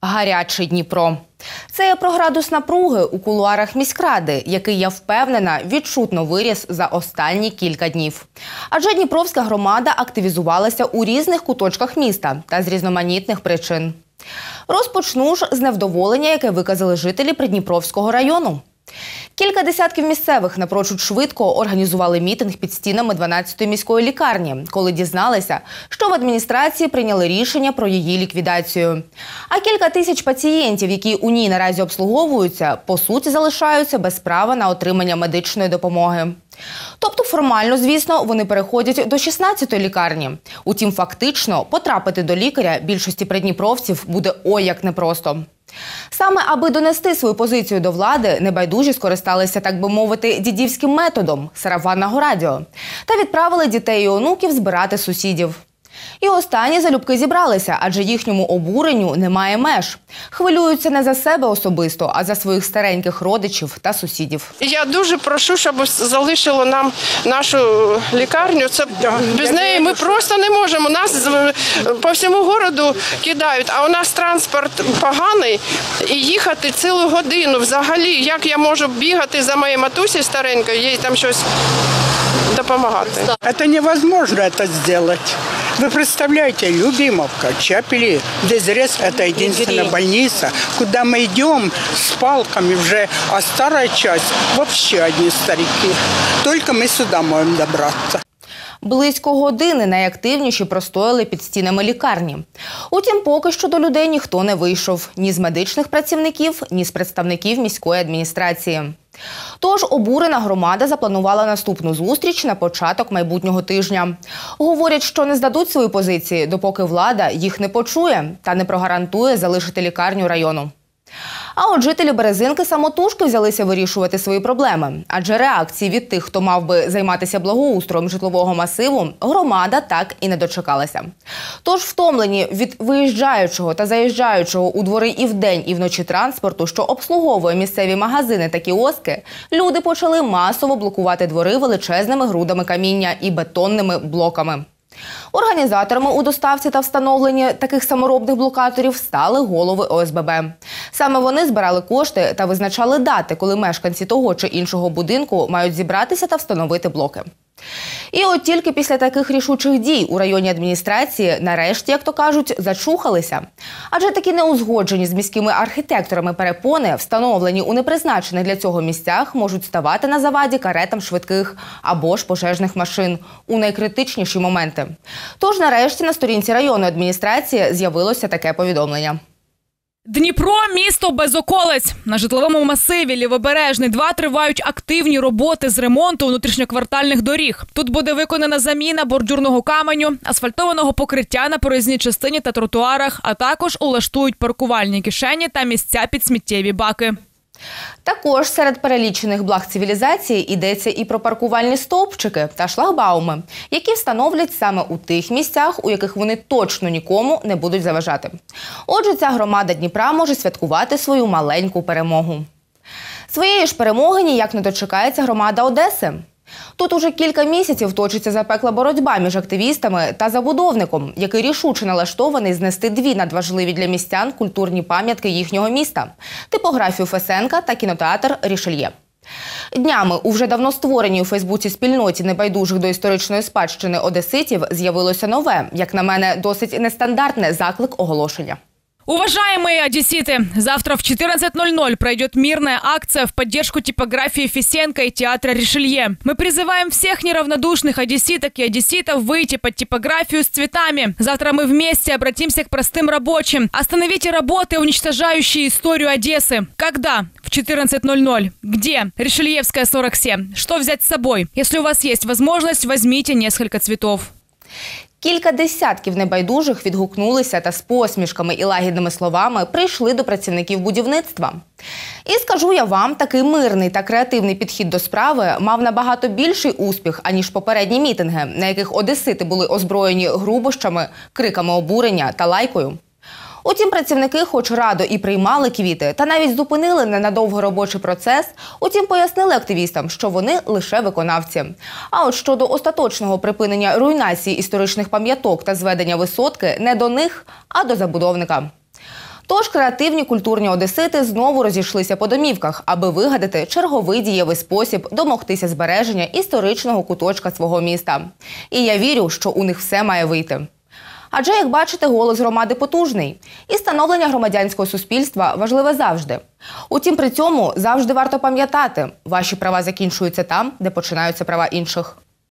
Гарячий Дніпро. Це є про градус напруги у кулуарах міськради, який я впевнена відчутно виріс за останні кілька днів. Адже Дніпровська громада активізувалася у різних куточках міста та з різноманітних причин. Розпочну ж з невдоволення, яке виказали жителі Придніпровського району. Кілька десятків місцевих напрочуд швидко організували мітинг під стінами 12-ї міської лікарні, коли дізналися, що в адміністрації прийняли рішення про її ліквідацію. А кілька тисяч пацієнтів, які у ній наразі обслуговуються, по суті залишаються без права на отримання медичної допомоги. Тобто, формально, звісно, вони переходять до 16-ї лікарні. Утім, фактично потрапити до лікаря більшості придніпровців буде ой як непросто. Саме аби донести свою позицію до влади, небайдужі скористалися, так би мовити, дідівським методом сарафанного радіо та відправили дітей і онуків збирати сусідів. І останні залюбки зібралися, адже їхньому обуренню немає меж. Хвилюються не за себе особисто, а за своїх стареньких родичів та сусідів. Я дуже прошу, щоб залишило нам нашу лікарню. Це без неї ми просто не можемо. Нас по всьому городу кидають, а у нас транспорт поганий і їхати цілу годину. Взагалі, як я можу бігати за моєю матусі старенькою, їй там щось допомагати. Это невозможно это сделать. Вы представляете, Любимовка, Чапели, Дезрез – это единственная больница, куда мы идем с палками уже, а старая часть – вообще одни старики. Только мы сюда можем добраться. Близько години найактивніші простояли під стінами лікарні. Утім, поки що до людей ніхто не вийшов ні з медичних працівників, ні з представників міської адміністрації. Тож обурена громада запланувала наступну зустріч на початок майбутнього тижня. Говорять, що не здадуть свої позиції, допоки влада їх не почує та не прогарантує залишити лікарню району. А от жителі Березинки самотужки взялися вирішувати свої проблеми, адже реакції від тих, хто мав би займатися благоустроєм житлового масиву, громада так і не дочекалася. Тож втомлені від виїжджаючого та заїжджаючого у двори і вдень, і вночі транспорту, що обслуговує місцеві магазини та кіоски, люди почали масово блокувати двори величезними грудами каміння і бетонними блоками. Організаторами у доставці та встановленні таких саморобних блокаторів стали голови ОСББ. Саме вони збирали кошти та визначали дати, коли мешканці того чи іншого будинку мають зібратися та встановити блоки. І от тільки після таких рішучих дій у районній адміністрації нарешті, як то кажуть, зачухалися. Адже такі неузгоджені з міськими архітекторами перепони, встановлені у непризначених для цього місцях, можуть ставати на заваді каретам швидких або ж пожежних машин у найкритичніші моменти. Тож нарешті на сторінці районної адміністрації з'явилося таке повідомлення. Дніпро місто без околиць. На житловому масиві Лівобережний 2 тривають активні роботи з ремонту внутрішньоквартальних доріг. Тут буде виконана заміна бордюрного каменю, асфальтованого покриття на проїзній частині та тротуарах, а також улаштують паркувальні кишені та місця під сміттєві баки. Також серед перелічених благ цивілізації йдеться і про паркувальні стовпчики та шлагбауми, які встановлять саме у тих місцях, у яких вони точно нікому не будуть заважати. Отже, ця громада Дніпра може святкувати свою маленьку перемогу. Своєї ж перемоги ніяк не дочекається громада Одеси. Тут уже кілька місяців точиться запекла боротьба між активістами та забудовником, який рішуче налаштований знести дві надважливі для містян культурні пам'ятки їхнього міста типографію Фесенка та кінотеатр Рішельє. Днями у вже давно створеній у Фейсбуці спільноті небайдужих до історичної спадщини одеситів з'явилося нове, як на мене, досить нестандартне заклик оголошення. Уважаемые одесситы, завтра в 14.00 пройдет мирная акция в поддержку типографии Фисенко и театра Ришелье. Мы призываем всех неравнодушных одесситок и одесситов выйти под типографию с цветами. Завтра мы вместе обратимся к простым рабочим. Остановите работы, уничтожающие историю Одессы. Когда? В 14.00. Где? Ришельевская 47. Что взять с собой? Если у вас есть возможность, возьмите несколько цветов. Кілька десятків небайдужих відгукнулися та з посмішками і лагідними словами прийшли до працівників будівництва. І скажу я вам, такий мирний та креативний підхід до справи мав набагато більший успіх, аніж попередні мітинги, на яких одесити були озброєні грубощами, криками обурення та лайкою. Утім, працівники, хоч радо і приймали квіти, та навіть зупинили ненадовго робочий процес. Утім, пояснили активістам, що вони лише виконавці. А от щодо остаточного припинення руйнації історичних пам'яток та зведення висотки не до них, а до забудовника. Тож креативні культурні одесити знову розійшлися по домівках, аби вигадати черговий дієвий спосіб домогтися збереження історичного куточка свого міста. І я вірю, що у них все має вийти. Адже, як бачите, голос громади потужний, і становлення громадянського суспільства важливе завжди. Утім, при цьому завжди варто пам'ятати, ваші права закінчуються там, де починаються права інших.